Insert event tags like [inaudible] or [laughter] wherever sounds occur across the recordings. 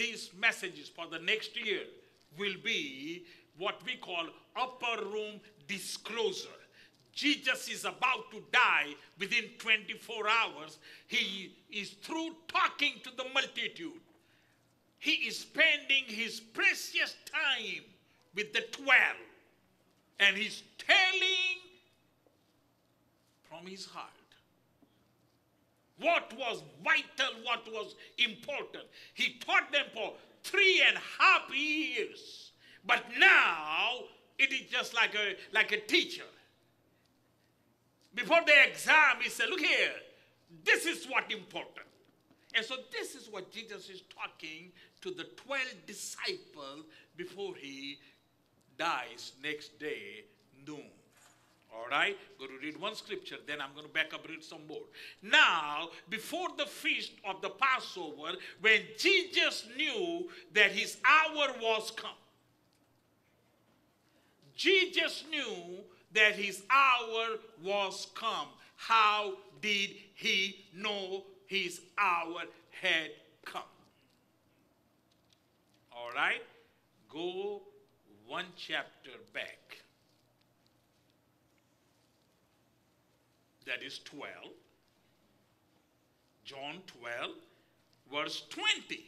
these messages for the next year will be what we call upper room disclosure. Jesus is about to die within 24 hours. He is through talking to the multitude. He is spending his precious time with the 12 and he's telling from his heart what was vital, what was important. He taught them for three and a half years. But now it is just like a, like a teacher. Before the exam, he said, Look here, this is what important. And so this is what Jesus is talking to the 12 disciples before he dies next day, noon. All right, go to read one scripture, then I'm going to back up read some more. Now, before the feast of the Passover, when Jesus knew that his hour was come, Jesus knew that his hour was come. How did he know his hour had come? All right, go one chapter back. That is 12. John 12, verse 20.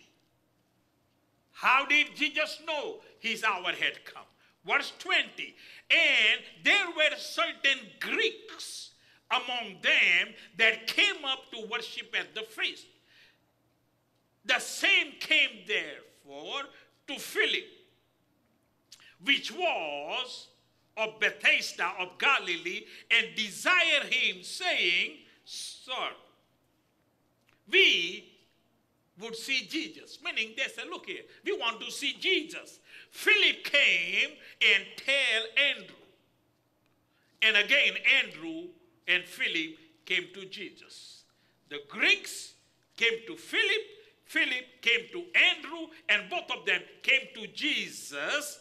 How did Jesus know his hour had come? Verse 20. And there were certain Greeks among them that came up to worship at the feast. The same came therefore to Philip, which was of Bethsaida of Galilee, and desired him, saying, Sir, we would see Jesus. Meaning they said, look here, we want to see Jesus. Philip came and tell Andrew. And again, Andrew and Philip came to Jesus. The Greeks came to Philip, Philip came to Andrew, and both of them came to Jesus.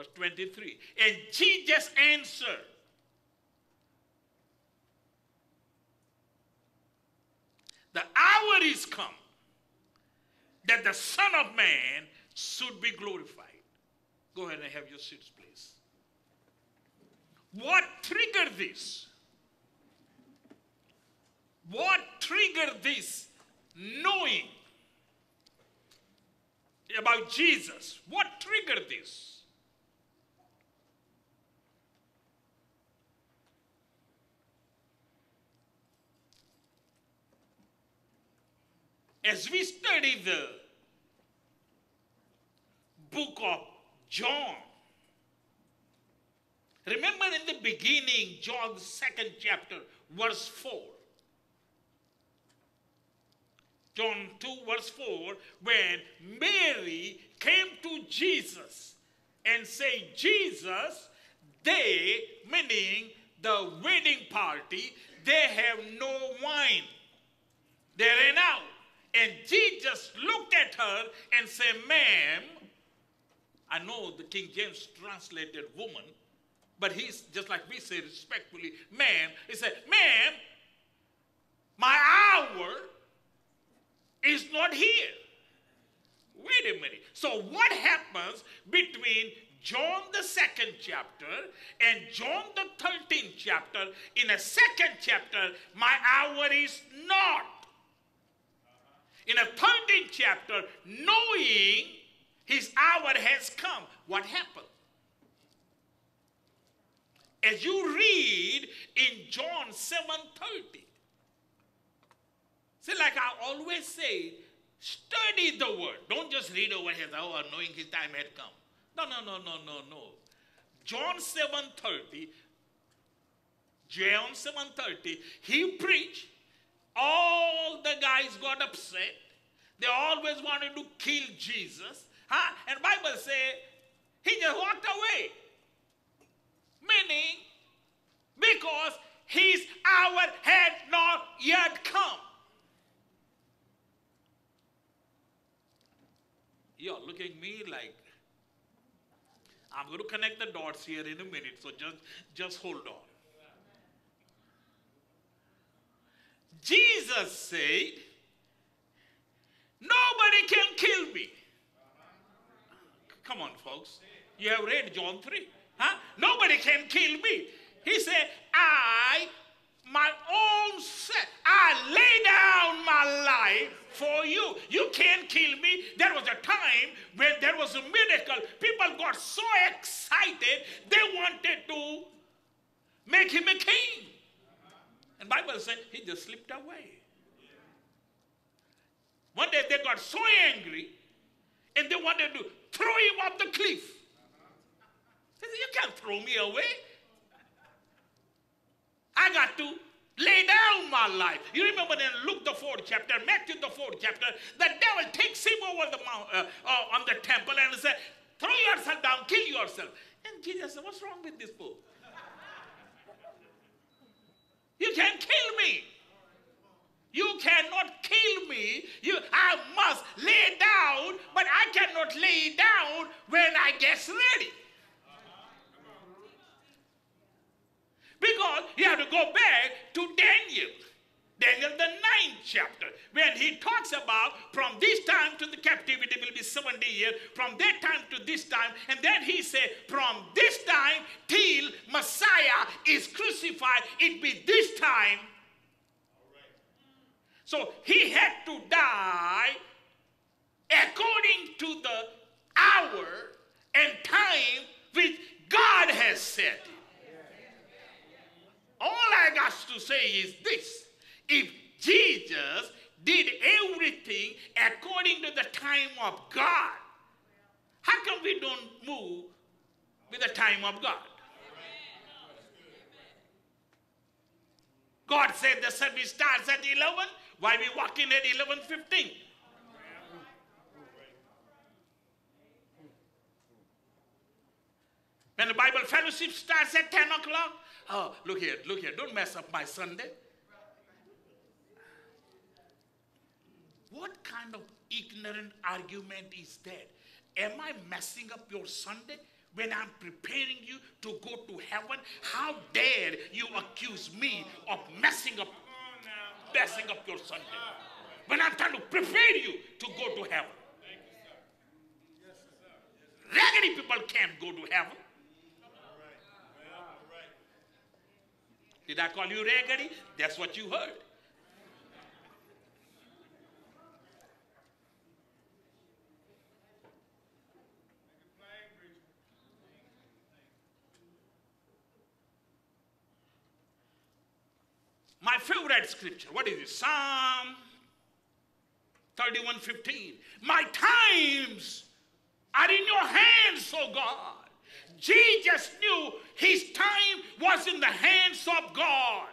Verse 23. And Jesus answered, The hour is come that the Son of Man should be glorified. Go ahead and have your seats, please. What triggered this? What triggered this knowing about Jesus? What triggered this? As we study the book of John, remember in the beginning, John's second chapter, verse 4. John 2, verse 4, when Mary came to Jesus and said, Jesus, they, meaning the wedding party, they have no wine. They ran out. And Jesus looked at her and said, Ma'am, I know the King James translated woman, but he's just like we say respectfully, ma'am. He said, Ma'am, my hour is not here. Wait a minute. So, what happens between John the second chapter and John the 13th chapter? In a second chapter, my hour is not in a 13th chapter, knowing his hour has come. What happened? As you read in John 7:30. See, like I always say, study the word. Don't just read over his hour oh, knowing his time had come. No, no, no, no, no, no. John 7:30, John 7:30, he preached all the guys got upset. They always wanted to kill Jesus. Huh? And Bible say he just walked away. Meaning, because his hour had not yet come. You're looking me like I'm going to connect the dots here in a minute, so just, just hold on. Jesus said, Nobody can kill me. Come on, folks. You have read John 3. Huh? Nobody can kill me. He said, I, my own self, I lay down my life for you. You can't kill me. There was a time when there was a miracle. People got so excited, they wanted to make him a king. And Bible said he just slipped away. One day they got so angry and they wanted to throw him off the cliff. They said, You can't throw me away. I got to lay down my life. You remember in Luke the fourth chapter, Matthew the fourth chapter, the devil takes him over the mount, uh, uh, on the temple and said, Throw yourself down, kill yourself. And Jesus said, What's wrong with this fool? You can kill me. You cannot kill me. You, I must lay down, but I cannot lay down ready. Because you have to go back to Daniel. Daniel, the ninth chapter, when he talks about from this time to the captivity will be 70 years, from that time to this time, and then he said, from this time till Messiah is crucified, it be this time. So he had to die according to the hour and time which God has set. All I got to say is this if Jesus did everything according to the time of God, how come we don't move with the time of God? God said the service starts at 11. Why we walk in at 11.15? When the Bible fellowship starts at 10 o'clock, oh, look here, look here, don't mess up my Sunday. What kind of ignorant argument is that? Am I messing up your Sunday when I'm preparing you to go to heaven? How dare you accuse me of messing up, messing up your Sunday? When I'm trying to prepare you to go to heaven. Raggedy people can't go to heaven. Did I call you raggedy? That's what you heard. My favorite scripture, what is it? Psalm 31 15. My times are in your hands, O God. Jesus knew his time was in the hands of God.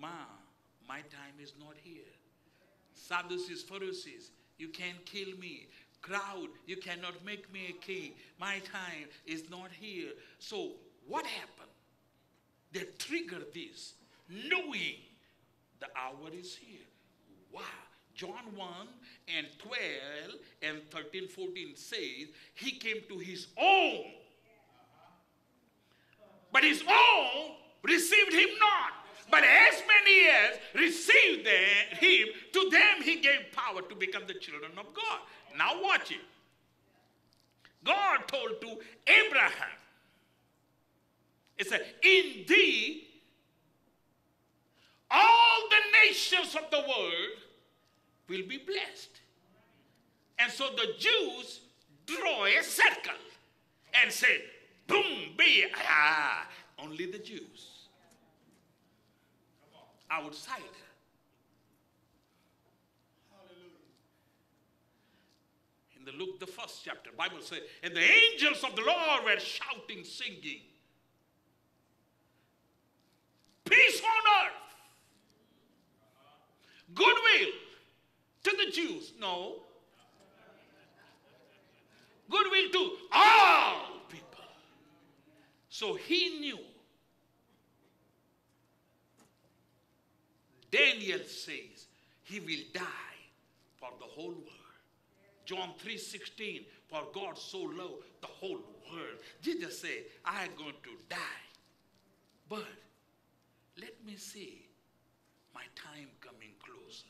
Ma, my time is not here. Sadducees, Pharisees, you can't kill me. Crowd, you cannot make me a king. My time is not here. So, what happened? They triggered this, knowing the hour is here. Wow. John 1 and 12 and 13, 14 says, He came to His own, but His own received Him not. But as many as received Him, to them He gave power to become the children of God. Now watch it. God told to Abraham, It said, In thee all the nations of the world will be blessed. And so the Jews draw a circle and say, boom, be, ah, only the Jews. Outside. In the Luke, the first chapter, Bible says, and the angels of the Lord were shouting, singing, peace on earth, goodwill to the Jews. No. Goodwill to all people. So he knew. Daniel says he will die for the whole world. John 3:16, for God so loved the whole world. Jesus said, I am going to die. But let me see my time coming closer.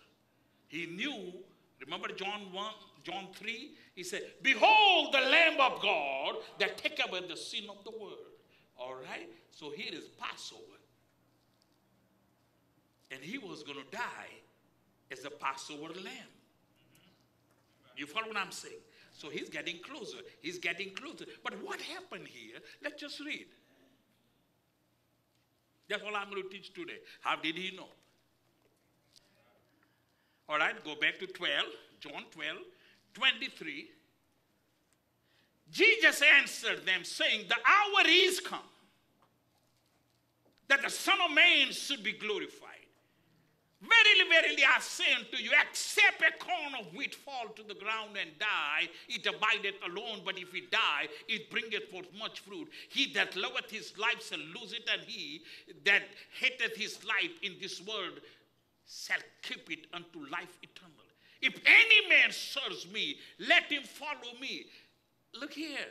He knew, Remember John 1, John 3? He said, Behold the Lamb of God that take away the sin of the world. All right? So here is Passover. And he was going to die as a Passover lamb. You follow what I'm saying? So he's getting closer. He's getting closer. But what happened here? Let's just read. That's all I'm going to teach today. How did he know? All right, go back to 12, John 12, 23. Jesus answered them, saying, The hour is come that the Son of Man should be glorified. Verily, verily, I say unto you, except a corn of wheat fall to the ground and die, it abideth alone, but if it die, it bringeth forth much fruit. He that loveth his life shall lose it, and he that hateth his life in this world shall keep it unto life eternal. If any man serves me, let him follow me. Look here.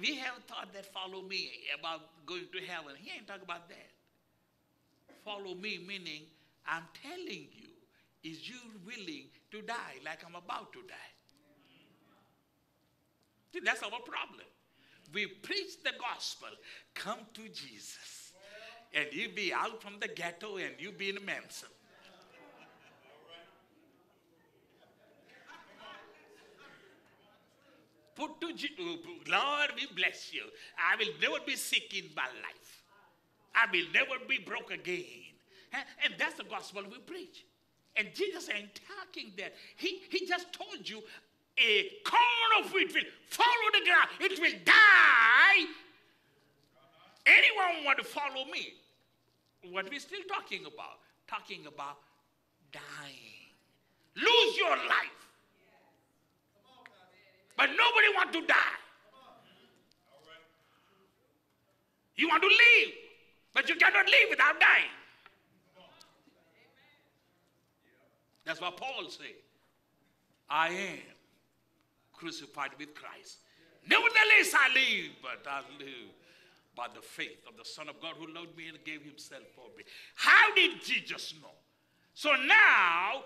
We have thought that follow me about going to heaven. He ain't talking about that. Follow me, meaning I'm telling you, is you willing to die like I'm about to die? See, that's our problem. We preach the gospel, come to Jesus. And you be out from the ghetto and you be in a mansion. Put to Lord, we bless you. I will never be sick in my life. I will never be broke again. And that's the gospel we preach. And Jesus ain't talking that. He, he just told you a corn of wheat will follow the ground. It will die. Anyone want to follow me? What we're still talking about? Talking about dying. Lose your life. But nobody want to die. You want to live, but you cannot live without dying. That's what Paul said. I am crucified with Christ. Nevertheless, I live, but I live by the faith of the Son of God who loved me and gave himself for me. How did Jesus know? So now,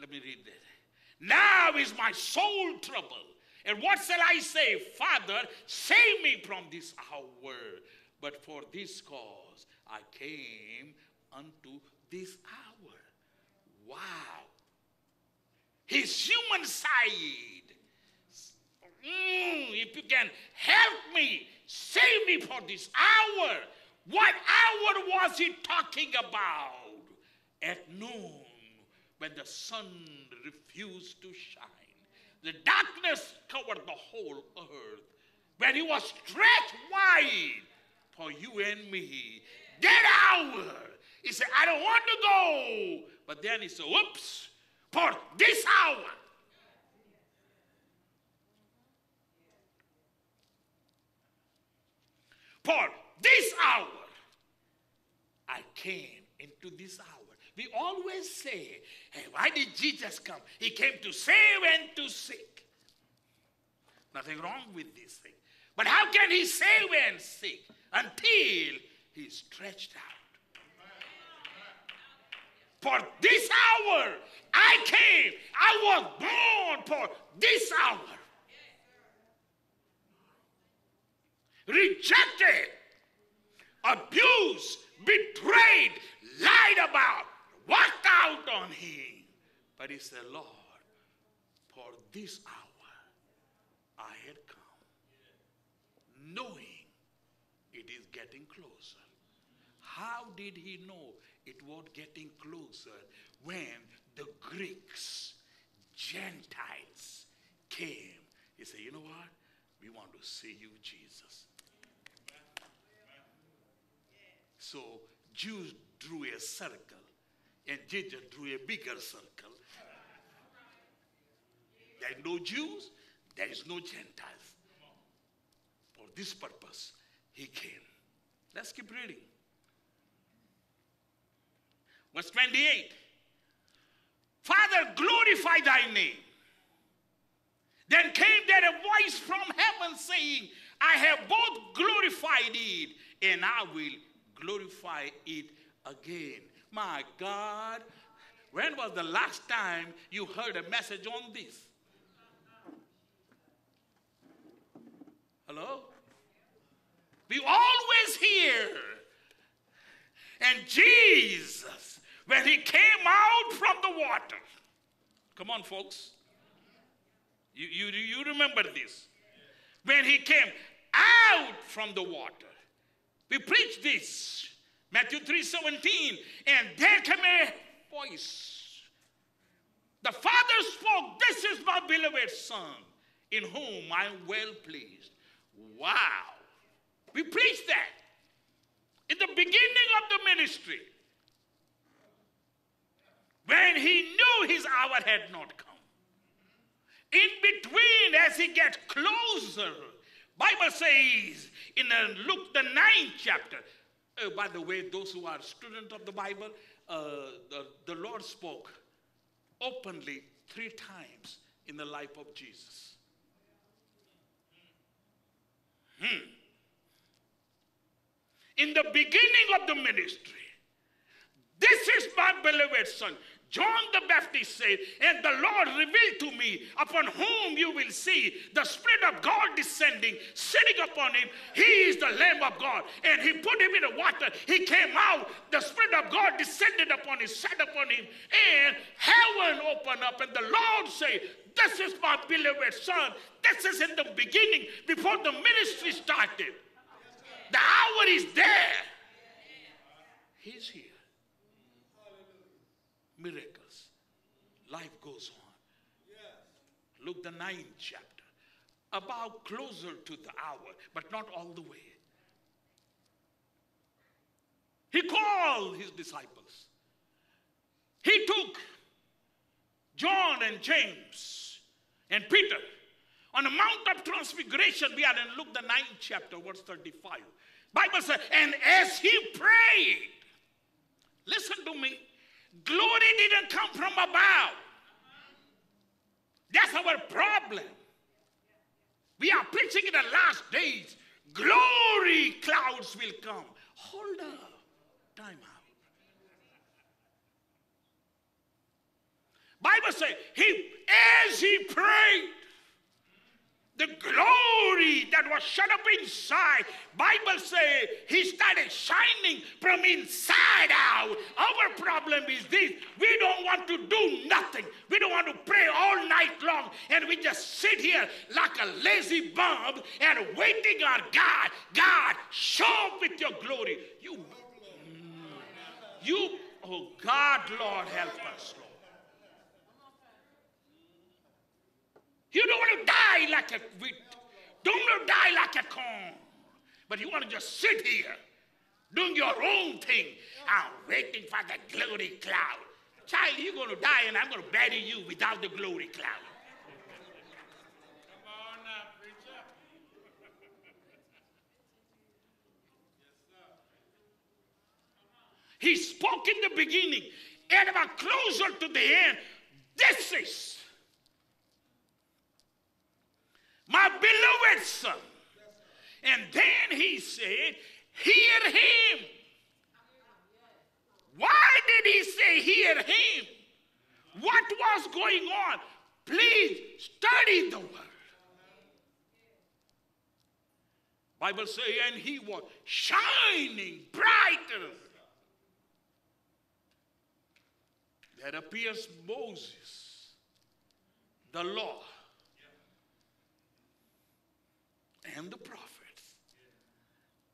let me read that. Now is my soul troubled. And what shall I say? Father, save me from this hour. But for this cause I came unto this hour. Wow. His human side. Mm, if you can help me, save me for this hour. What hour was he talking about? At noon when the sun refused to shine. The darkness covered the whole earth. When he was stretched wide for you and me. That hour. He said, I don't want to go. But then he said, whoops, for this hour. For this hour, I came into this hour. We always say, hey, why did Jesus come? He came to save and to seek. Nothing wrong with this thing. But how can he save and seek until he stretched out? For this hour I came. I was born for this hour. Rejected, abused, betrayed, lied about, walked out on him. But he said, Lord, for this hour I had come, knowing it is getting closer. How did he know it was getting closer when the Greeks, Gentiles came? He said, You know what? We want to see you, Jesus. So Jews drew a circle and Jesus drew a bigger circle. There are no Jews, there is no Gentiles. For this purpose, he came. Let's keep reading. Verse 28 Father, glorify thy name. Then came there a voice from heaven saying, I have both glorified it and I will glorify it again. My God When was the last time you heard a message on this? Hello? We always hear. And Jesus, when he came out from the water, come on, folks. You, you, you remember this. When he came out from the water, we preach this, Matthew 3 17, and there came a voice. The Father spoke, This is my beloved Son, in whom I am well pleased. Wow. We preach that in the beginning of the ministry. When he knew his hour had not come. In between, as he gets closer, Bible says in uh, Luke the ninth chapter. Uh, by the way, those who are students of the Bible, uh, the, the Lord spoke openly three times in the life of Jesus. Hmm. In the beginning of the ministry, this is my beloved son. John the Baptist said, And the Lord revealed to me upon whom you will see the Spirit of God descending, sitting upon him. He is the Lamb of God. And he put him in the water. He came out. The Spirit of God descended upon him, sat upon him, and heaven opened up. And the Lord said, This is my beloved Son. This is in the beginning, before the ministry started. The hour is there. He's here miracles. Life goes on. Luke, the ninth chapter. About closer to the hour, but not all the way. He called his disciples. He took John and James and Peter on the Mount of Transfiguration. We are in Luke, the ninth chapter, verse 35. Bible says, and as he prayed, listen to me, Glory didn't come from above. That's our problem. We are preaching in the last days. Glory clouds will come. Hold up. Time out. Bible says he as he prayed the glory that was shut up inside. Bible say he started shining from inside out. Our problem is this. We don't want to do nothing. We don't want to pray all night long. And we just sit here like a lazy bum and waiting on god. God show up with your glory. You mm, you oh god lord help us lord You don't want to die like a wheat. Don't want to die like a corn. But you want to just sit here doing your own thing. I'm waiting for the glory cloud. Child, you're going to die and I'm going to bury you without the glory cloud. Come on now, preacher. He spoke in the beginning and about closer to the end. This is my beloved son. And then he said, Hear him. Why did he say, Hear him? What was going on? Please study the word. Bible say, and he was shining brighter. There appears Moses, the law, and the prophets,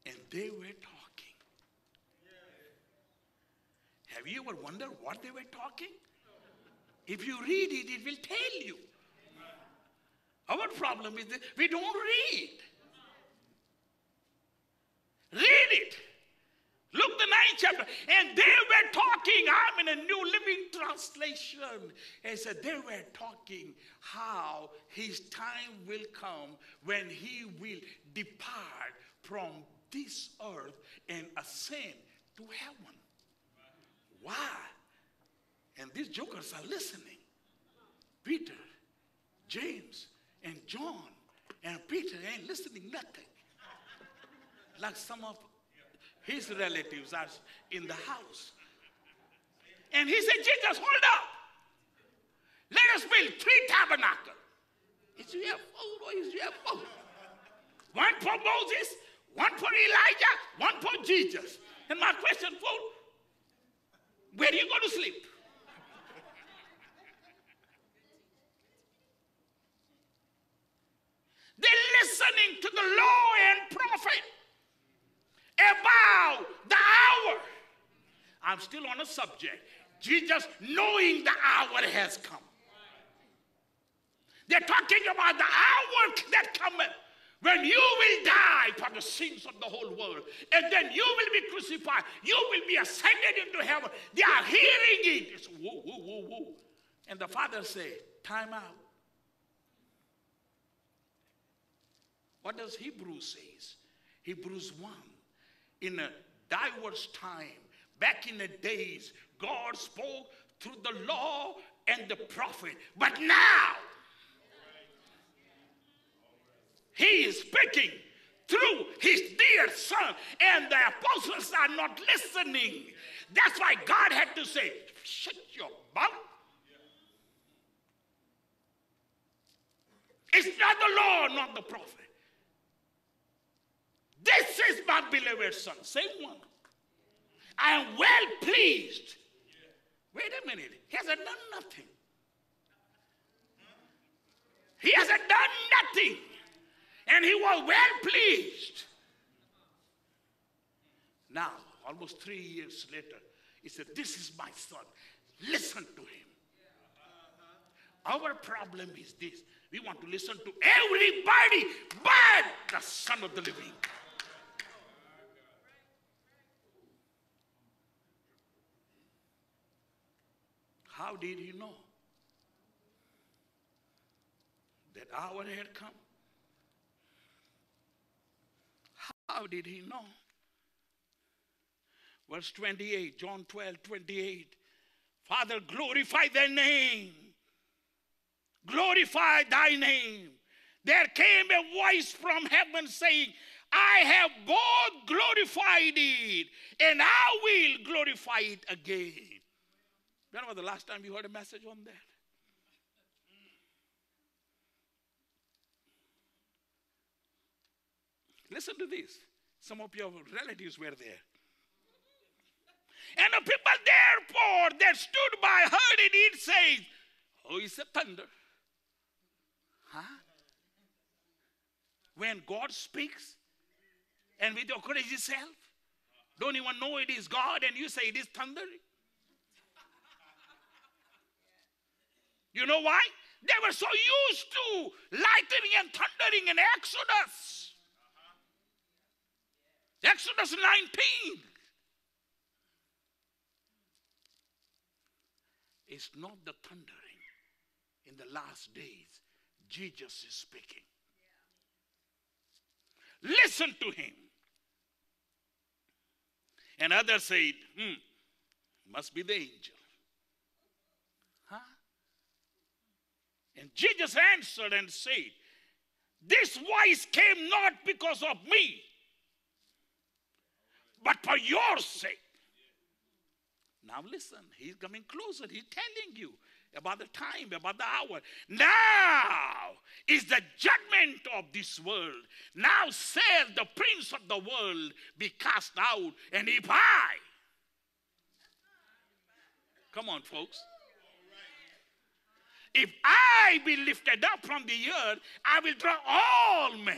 and they were talking. Have you ever wondered what they were talking? If you read it, it will tell you. Our problem is that we don't read it. Luke the ninth chapter. And they were talking. I'm in a New Living Translation. And said they were talking how his time will come when he will depart from this earth and ascend to heaven. Why? And these jokers are listening. Peter, James, and John, and Peter ain't listening nothing. Like some of his relatives are in the house. And he said, Jesus, hold up. Let us build three tabernacles. Is you have or is you have? One for Moses, one for Elijah, one for Jesus. And my question for where are you going to sleep? They're listening to the law and prophet about the hour. I'm still on the subject. Jesus knowing the hour has come. They're talking about the hour that cometh when you will die for the sins of the whole world, and then you will be crucified, you will be ascended into heaven. They are hearing it. It's woo, woo, woo, woo. And the father said, Time out. What does Hebrews says? Hebrews 1. In a diverse time, back in the days, God spoke through the law and the prophet. But now, He is speaking through his dear son, and the apostles are not listening. That's why God had to say, Shut your mouth. It's not the law, not the prophet. This is my beloved son. Same one. I am well pleased. Wait a minute. He hasn't done nothing. He hasn't done nothing. And he was well pleased. Now, almost three years later, he said, This is my son. Listen to him. Our problem is this we want to listen to everybody but the Son of the Living. How did he know that hour had come? How did he know? Verse 28, John 12, 28. Father, glorify thy name. Glorify thy name. There came a voice from heaven saying, I have both glorified it and I will glorify it again. When was the last time you heard a message on that? Listen to this. Some of your relatives were there. And the people therefore that stood by heard it, it says, Oh, it's a thunder. Huh? When God speaks and with your crazy self, don't even know it is God, and you say it is thunder. You know why? They were so used to lightning and thundering in Exodus. Exodus 19. It's not the thundering. In the last days, Jesus is speaking. Listen to him. And others said, hmm, must be the angel. Huh? And Jesus answered and said, This voice came not because of me, but for your sake. Now listen, he's coming closer. He's telling you about the time, about the hour. Now is the judgment of this world. Now says the prince of the world be cast out. And if I, come on, folks. If I be lifted up from the earth, I will draw all men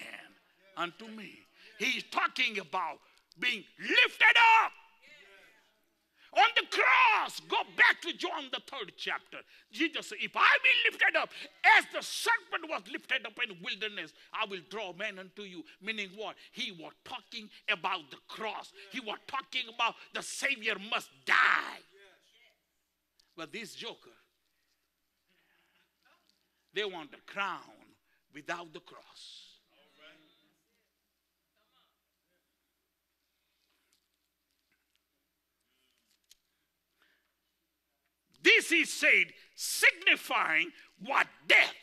unto me. He's talking about being lifted up. On the cross, go back to John the third chapter. Jesus said, If I be lifted up as the serpent was lifted up in wilderness, I will draw men unto you. Meaning what? He was talking about the cross. He was talking about the Savior must die. But this joker, they want the crown without the cross. This is said, signifying what death.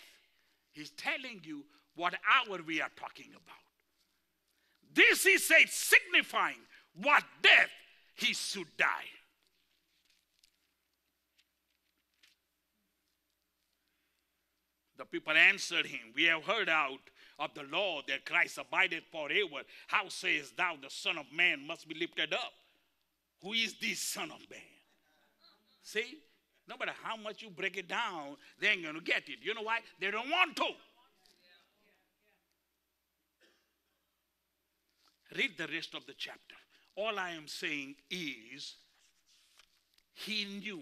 He's telling you what hour we are talking about. This is said, signifying what death he should die. The people answered him, We have heard out of the law that Christ abideth forever. How sayest thou the Son of Man must be lifted up? Who is this Son of Man? See? No matter how much you break it down, they ain't going to get it. You know why? They don't want to. Read the rest of the chapter. All I am saying is he knew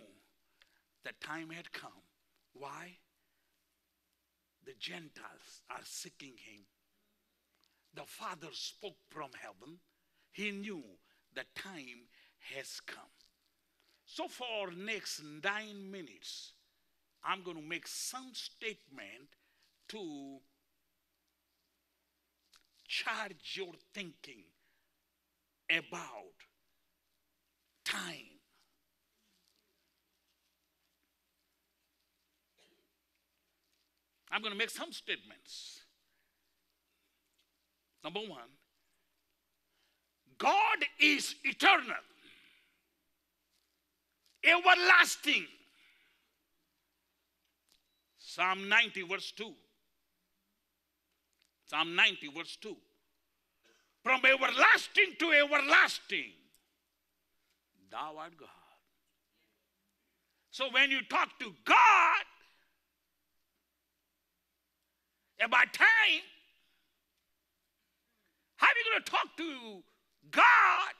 the time had come. Why? The Gentiles are seeking him. The Father spoke from heaven. He knew the time has come. So for next nine minutes, I'm going to make some statement to charge your thinking about time. I'm going to make some statements. Number one, God is eternal, everlasting. Psalm 90, verse 2. Psalm 90, verse 2. From everlasting to everlasting, thou art God. So when you talk to God about time, how are you going to talk to God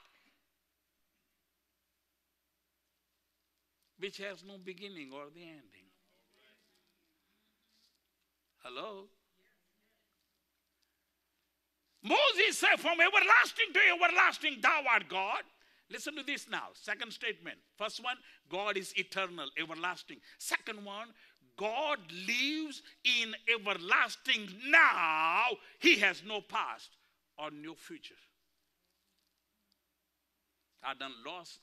which has no beginning or the ending? Hello? Moses said, From everlasting to everlasting, thou art God. Listen to this now. Second statement. First one, God is eternal, everlasting. Second one, God lives in everlasting now. He has no past or no future. I done lost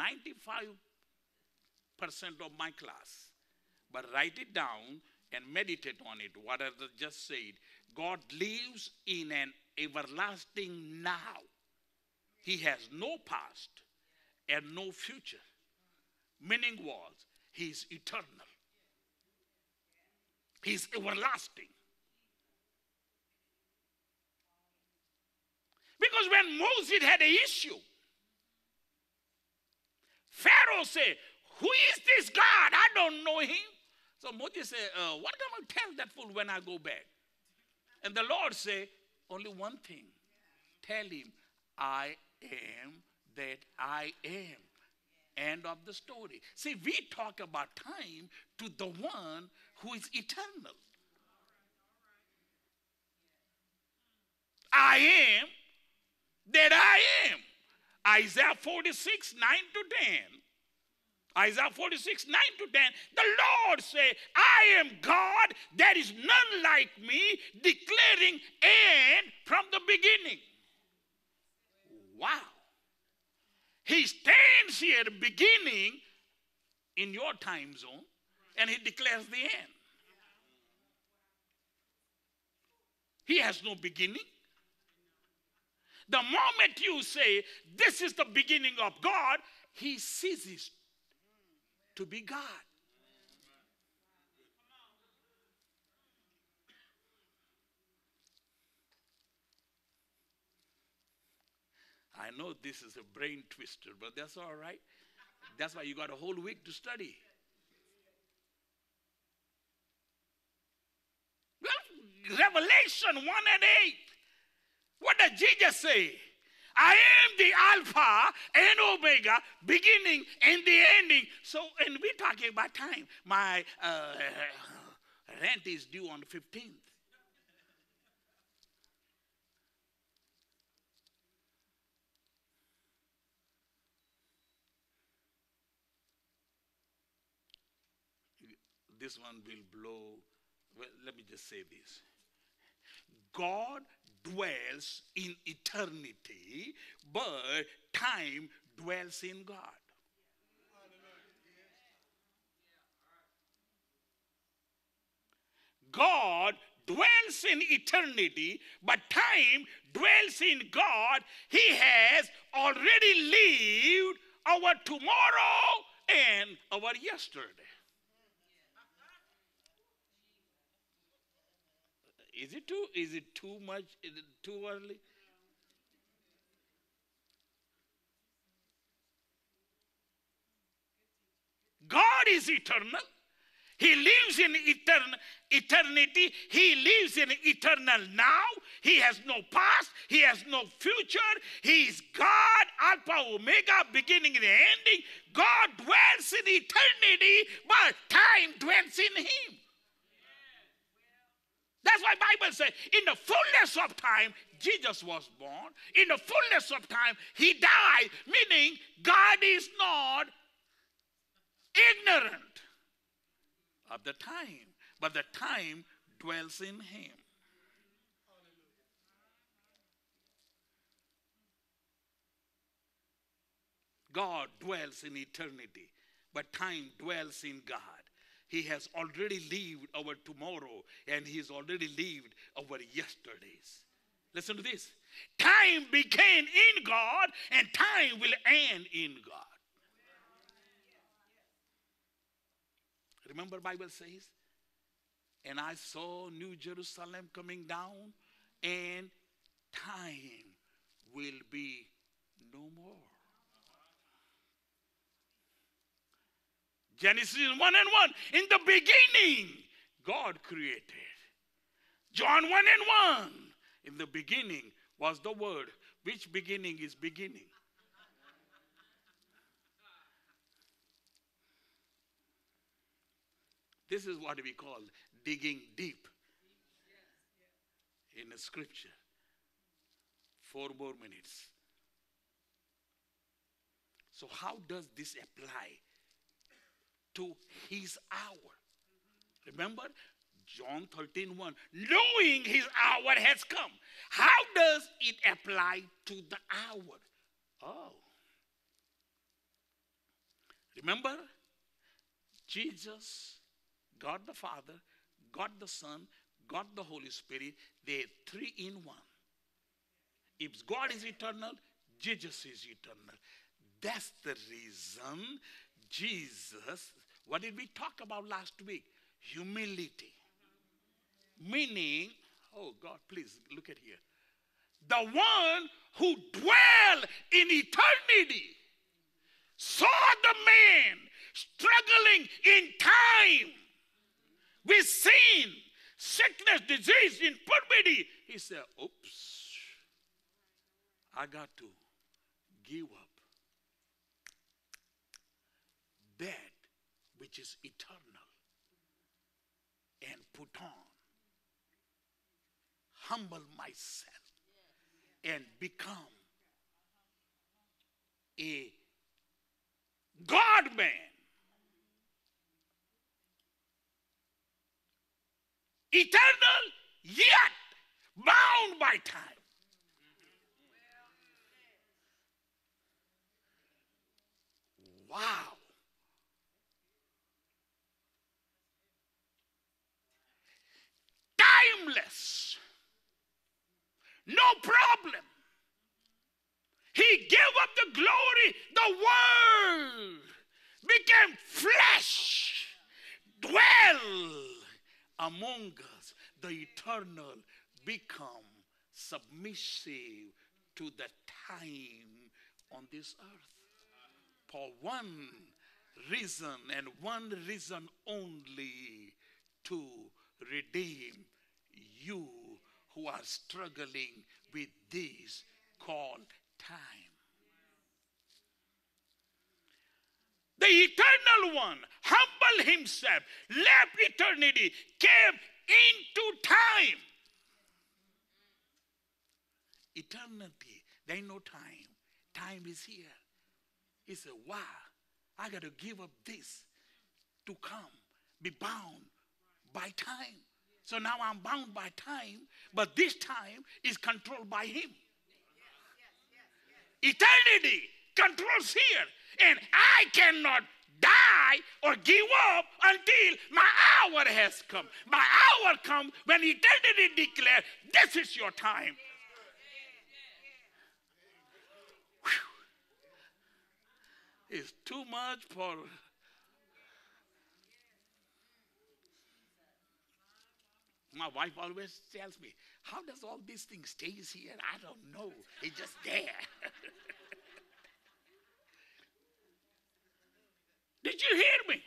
95% of my class. But write it down and meditate on it, what I just said. God lives in an everlasting now. He has no past and no future. Meaning was, He's eternal. He's everlasting. Because when Moses had an issue, Pharaoh said, Who is this God? I don't know him. So Moses said, uh, What am I tell that fool when I go back? And the Lord said, Only one thing. Tell him, I am that I am. End of the story. See, we talk about time to the one who is eternal. I am that I am. Isaiah 46, 9 to 10. Isaiah 46, 9 to 10, the Lord say, I am God, there is none like me, declaring and from the beginning. Wow. He stands here beginning in your time zone and he declares the end. He has no beginning. The moment you say, This is the beginning of God, he ceases to be God. I know this is a brain twister, but that's all right. That's why you got a whole week to study. Revelation 1 and 8. What does Jesus say? I am the Alpha and Omega, beginning and the ending. So, and we're talking about time. My uh, rent is due on the 15th. This one will blow. Well, let me just say this God dwells in eternity, but time dwells in God. God dwells in eternity, but time dwells in God. He has already lived our tomorrow and our yesterday. Is it too? Is it too much? Is it too early? God is eternal. He lives in etern- eternity. He lives in eternal now. He has no past. He has no future. He is God, Alpha, Omega, beginning and ending. God dwells in eternity, but time dwells in Him. That's why Bible says, in the fullness of time, Jesus was born. In the fullness of time, He died, meaning God is not ignorant of the time, but the time dwells in him. God dwells in eternity, but time dwells in God. He has already lived our tomorrow and He's already lived our yesterdays. Listen to this time began in God, and time will end in God. Remember, Bible says, and I saw New Jerusalem coming down, and time will be no more. Genesis 1 and 1. In the beginning, God created. John 1 and 1. In the beginning was the Word. Which beginning is beginning? This is what we call digging deep in the scripture. Four more minutes. So, how does this apply to his hour? Remember, John 13 1. Knowing his hour has come. How does it apply to the hour? Oh. Remember, Jesus God the Father, God the Son, God the Holy Spirit, they're three in one. If God is eternal, Jesus is eternal. That's the reason Jesus, what did we talk about last week? Humility. Meaning, oh God, please look at here. The one who dwell in eternity saw the man struggling in time with sin, sickness, disease, infirmity. He said, Oops, I got to give up that which is eternal and put on. Humble myself and become a God man eternal, yet bound by time. Wow. Timeless. No problem. He gave up the glory, the world became flesh, dwell among us, the eternal become submissive to the time on this earth. For one reason and one reason only to redeem you who are struggling with this called time. The eternal one humbled himself, left eternity, came into time. Eternity, there ain't no time. Time is here. He said, wow, I got to give up this to come, be bound by time. So now I'm bound by time, but this time is controlled by him. Eternity controls here. And I cannot die or give up until my hour has come. My hour comes when eternity declares, this is your time. It's too much for My wife always tells me, how does all these things stays here? I don't know. It's just there. [laughs] Did you hear me?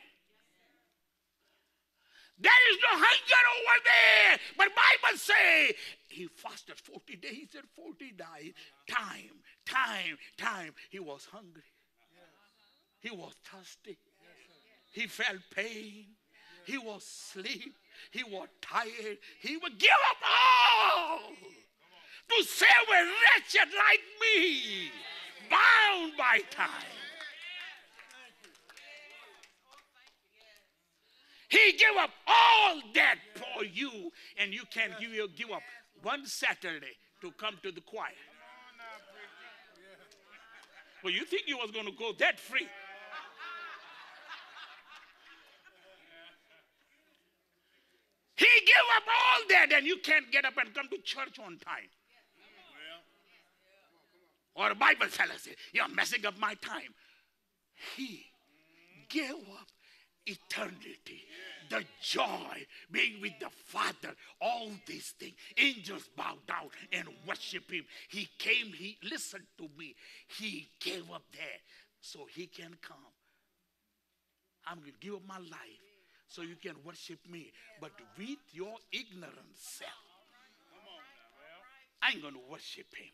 There is no hunger over there. But Bible say he fasted 40 days. and said 40 days. Time, time, time. He was hungry. He was thirsty. He felt pain. He was asleep. He was tired. He would give up all to save a wretched like me, bound by time. He gave up all that for you, and you can't give, give up one Saturday to come to the choir. Well, you think you was going to go that free? He gave up all that, and you can't get up and come to church on time. Or the Bible tells us, you're messing up my time. He gave up eternity, the joy, being with the Father, all these things. Angels bow down and worship him. He came, he listened to me. He gave up there so he can come. I'm going to give up my life so you can worship me. But with your ignorant self, I ain't going to worship him.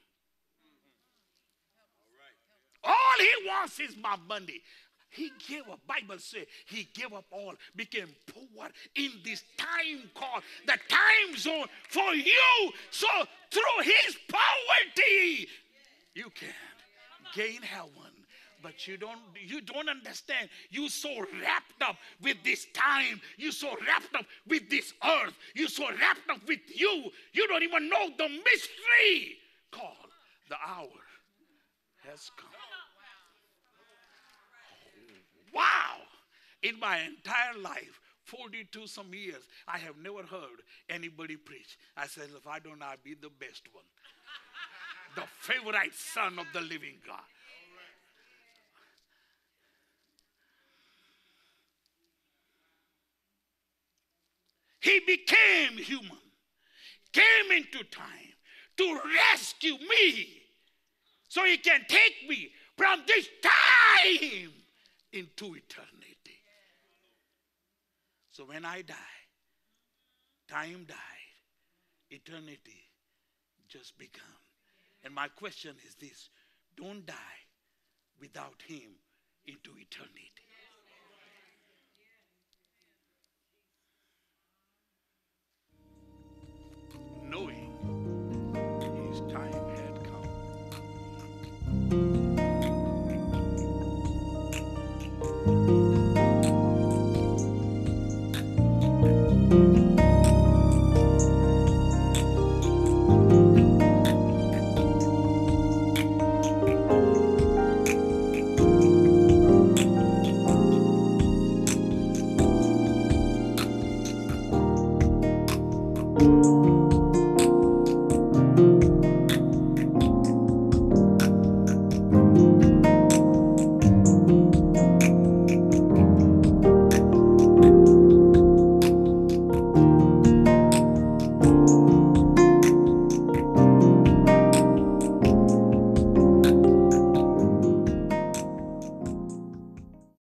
All he wants is my money. He gave up. Bible say he gave up all, became poor in this time called the time zone for you. So through his poverty, you can gain heaven. But you don't you don't understand. You so wrapped up with this time. You so wrapped up with this earth. You so wrapped up with you. You don't even know the mystery called the hour has come. Wow! In my entire life, 42 some years, I have never heard anybody preach. I said, if I don't, I'll be the best one. the favorite son of the living God. He became human, came into time to rescue me so he can take me from this time into eternity. So when I die, time died, eternity just begun. And my question is this don't die without him into eternity.